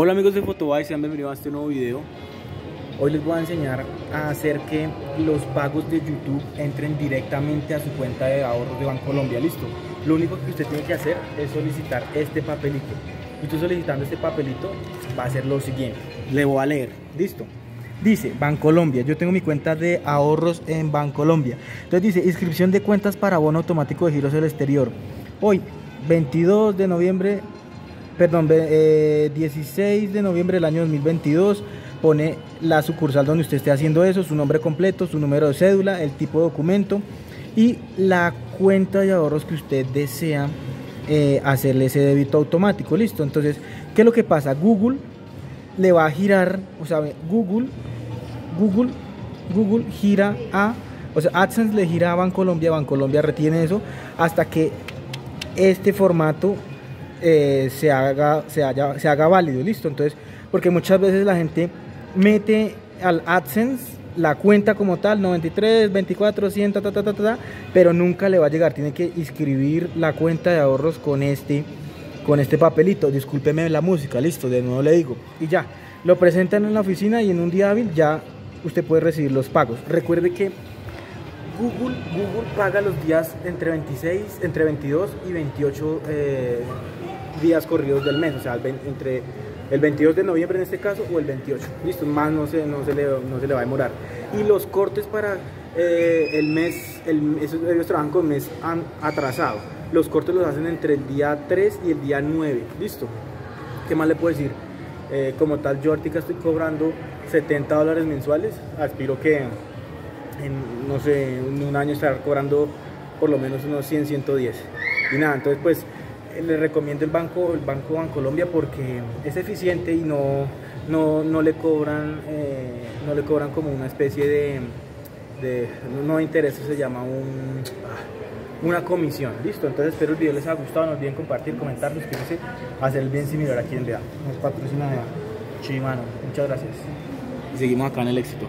Hola amigos de Fotobuy, sean bienvenidos a este nuevo video. Hoy les voy a enseñar a hacer que los pagos de YouTube entren directamente a su cuenta de ahorros de Bancolombia. Listo. Lo único que usted tiene que hacer es solicitar este papelito. Y usted solicitando este papelito va a hacer lo siguiente. Le voy a leer. Listo. Dice Bancolombia, yo tengo mi cuenta de ahorros en Bancolombia. Entonces dice inscripción de cuentas para abono automático de giros del exterior. Hoy, 22 de noviembre perdón, eh, 16 de noviembre del año 2022, pone la sucursal donde usted esté haciendo eso, su nombre completo, su número de cédula, el tipo de documento y la cuenta de ahorros que usted desea eh, hacerle ese débito automático. Listo, entonces, ¿qué es lo que pasa? Google le va a girar, o sea, Google, Google, Google gira a, o sea, AdSense le gira a Bancolombia, Bancolombia retiene eso hasta que este formato eh, se, haga, se, haga válido, listo. Entonces, porque muchas veces la gente mete al AdSense la cuenta como tal, 93, 24, 100, ta, ta, ta, ta, pero nunca le va a llegar. Tiene que inscribir la cuenta de ahorros con este, con este papelito. Discúlpeme la música, listo, de nuevo le digo. Y ya, lo presentan en la oficina y en un día hábil ya usted puede recibir los pagos. Recuerde que Google, Google paga los días entre 26, entre 22 y 28 eh, días corridos del mes, o sea, entre el 22 de noviembre en este caso o el 28. Listo, más no se, no se, le, no se le va a demorar. Y los cortes para eh, el mes, el, ellos trabajan con mes atrasado. Los cortes los hacen entre el día 3 y el día 9. Listo. ¿Qué más le puedo decir? Eh, como tal, yo ahorita estoy cobrando 70 dólares mensuales. Aspiro que en, no sé, en un año estar cobrando por lo menos unos 100, 110. Y nada, entonces pues le recomiendo el banco, el banco Bancolombia porque es eficiente y no, no, no le cobran, eh, no le cobran como una especie de, de no interés, se llama un, ah, una comisión. Listo, entonces espero el video les haya gustado, no olviden compartir, comentar, suscribirse, hacer el bien similar aquí en DEA. Nos patrocina DEA. Chimano, muchas gracias. Y seguimos acá en el éxito.